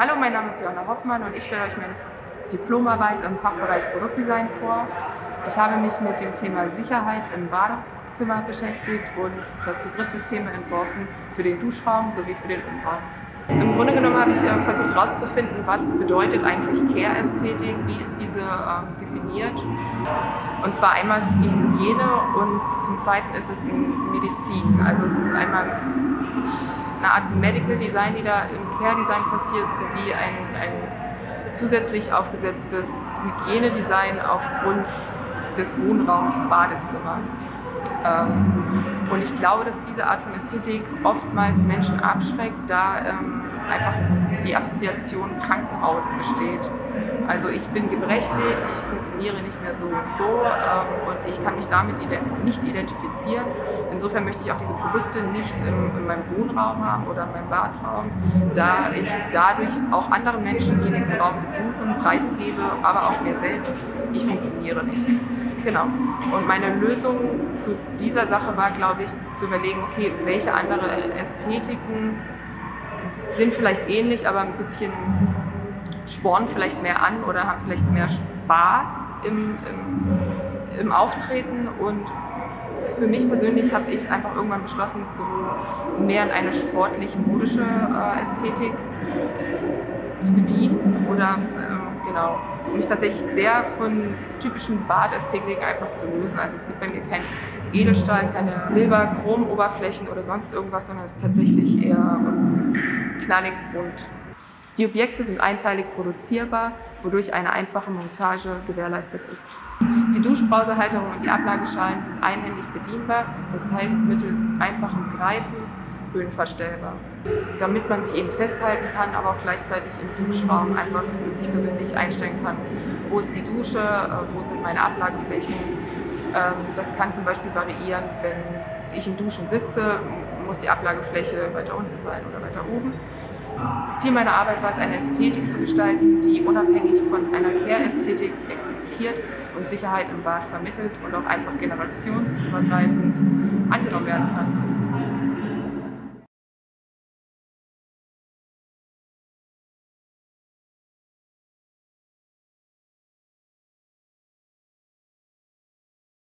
Hallo, mein Name ist Johanna Hoffmann und ich stelle euch meine Diplomarbeit im Fachbereich Produktdesign vor. Ich habe mich mit dem Thema Sicherheit im Badezimmer beschäftigt und dazu Griffsysteme entworfen für den Duschraum sowie für den Umraum. Grunde genommen habe ich äh, versucht herauszufinden, was bedeutet eigentlich Care-Ästhetik, wie ist diese äh, definiert. Und zwar einmal ist es die Hygiene und zum Zweiten ist es in Medizin. Also es ist einmal eine Art Medical Design, die da im Care Design passiert, sowie ein, ein zusätzlich aufgesetztes Hygienedesign aufgrund des Wohnraums Badezimmer. Ähm, und ich glaube, dass diese Art von Ästhetik oftmals Menschen abschreckt, da ähm, einfach die Assoziation Krankenhaus besteht. Also ich bin gebrechlich, ich funktioniere nicht mehr so und so ähm, und ich kann mich damit ident nicht identifizieren. Insofern möchte ich auch diese Produkte nicht im, in meinem Wohnraum haben oder in meinem Badraum, da ich dadurch auch anderen Menschen, die diesen Raum besuchen, preisgebe, aber auch mir selbst, ich funktioniere nicht. Genau. Und meine Lösung zu dieser Sache war, glaube ich, zu überlegen, okay, welche andere Ästhetiken sind vielleicht ähnlich, aber ein bisschen spornen vielleicht mehr an oder haben vielleicht mehr Spaß im, im, im Auftreten. Und für mich persönlich habe ich einfach irgendwann beschlossen, so mehr in eine sportlich modische äh, Ästhetik zu bedienen oder genau mich tatsächlich sehr von typischen Badästhetiken einfach zu lösen. Also es gibt bei mir kein Edelstahl, keine Silber-Chrom-Oberflächen oder sonst irgendwas, sondern es ist tatsächlich eher knallig bunt. Die Objekte sind einteilig produzierbar, wodurch eine einfache Montage gewährleistet ist. Die Duschbrausehalterung und die Ablageschalen sind einhändig bedienbar, das heißt mittels einfachem Greifen höhenverstellbar. Damit man sich eben festhalten kann, aber auch gleichzeitig im Duschraum einfach sich persönlich einstellen kann, wo ist die Dusche, äh, wo sind meine Ablageflächen. Ähm, das kann zum Beispiel variieren, wenn ich im Duschen sitze, muss die Ablagefläche weiter unten sein oder weiter oben. Ziel meiner Arbeit war es, eine Ästhetik zu gestalten, die unabhängig von einer Care-Ästhetik existiert und Sicherheit im Bad vermittelt und auch einfach generationsübergreifend angenommen werden kann.